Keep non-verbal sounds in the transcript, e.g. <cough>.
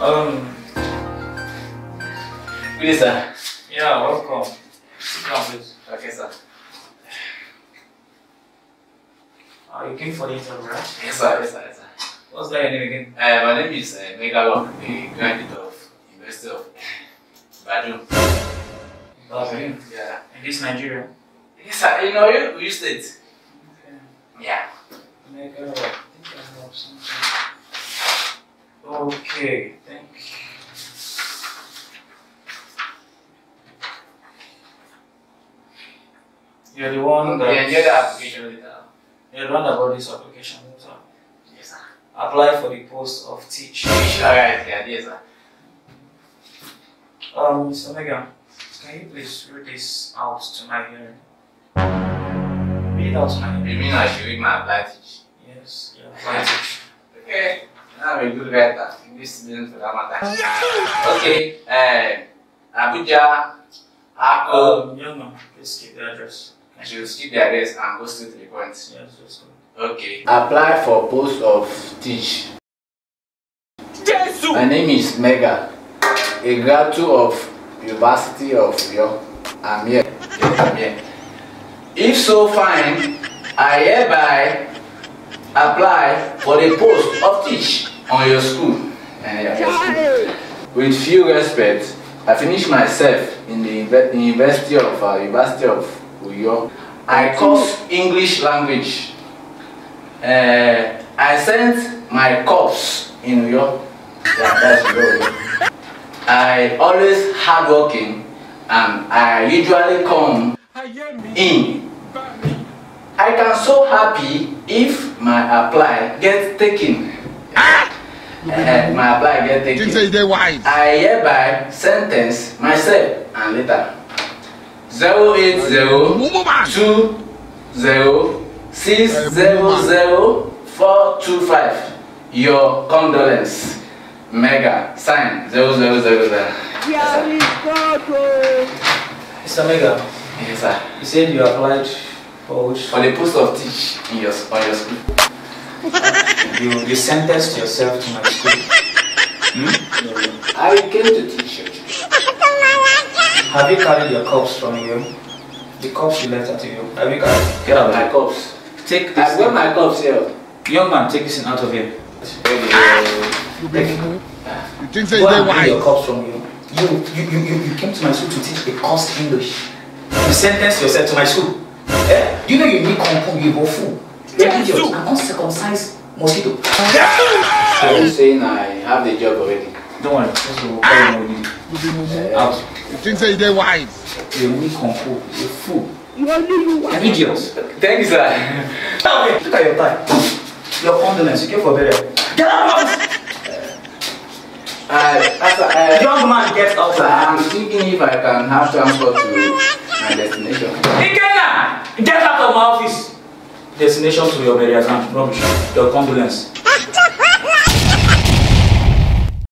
Um, Good sir. yeah, welcome. Sit down, please. Okay, sir. Uh, you came for the interview, right? Yes, sir. Yes, sir. Yes, sir. What's your name again? Uh, my name is uh, Megalo, a graduate of University of Badun. Bahrain. Yeah. In this Nigeria. Yes, sir. You know, you, you state. Yeah. Mega, I think I have something. Okay, you. You're the one that Yeah, yeah, the application later. you're the one that brought this application. Yes, sir. apply for the post of teach. Alright, yeah, yes, sir. Um, Mr. Mega, can you please read this out to my hearing? Read out to my You mean I should read my apply teach? Yes, yeah, apply teach. Okay. I'm a good writer. This student for that matter. Okay. Uh, Abuja, Ako. Um, young man, please keep the address. I should skip the address and go straight to the point. Yes, let's go. Okay. Apply for post of teach. My name is Mega, a graduate of University of York. I'm here. Yes, I'm here. If so fine, I hereby apply for the post of teach on your school. With few respect, I finished myself in the University of uh, University of Uyo. I course English language. Uh, I sent my course in Uyo. I always hardworking and I usually come in. I can so happy if my apply get taken. Uh, my apply get taken. Say they wise. I hereby sentence myself and later. Zero eight zero two zero six zero zero four two five. Your condolence. Mega sign zero zero zero zero. Mr. Mega, Yes, sir. you said you applied for which? For the post of teach in your on your school. <laughs> You, you sentenced yourself to my school. I came to teach you. Have you carried your cups from you? The cups you left at you. Have you carried? Get out of My here. cups. Take this. I this. got my cups here. Young man, take this thing out of here. You be mumu. You think say Go they your cups from you. You, you, you, you, you came to my school to teach a course English. You sentenced yourself to my school. Eh? You know you need compound, you go fool. Idiot. I'm uncircumcised mosquito. Are you saying I have the job already? Don't worry. Go. Need You be mumu. you. Out. You think say they wise. You compound. You're a fool. An idiot. Thank you, sir. Okay, look at your tie. Your condolence, you came for burial. Get out of house! Uh, as I, uh, Young man, get out sir, of I'm thinking if I can have transport to my destination. Ikenna! Get out of my office! Destination to your burial ground. Rubbish. Your condolence.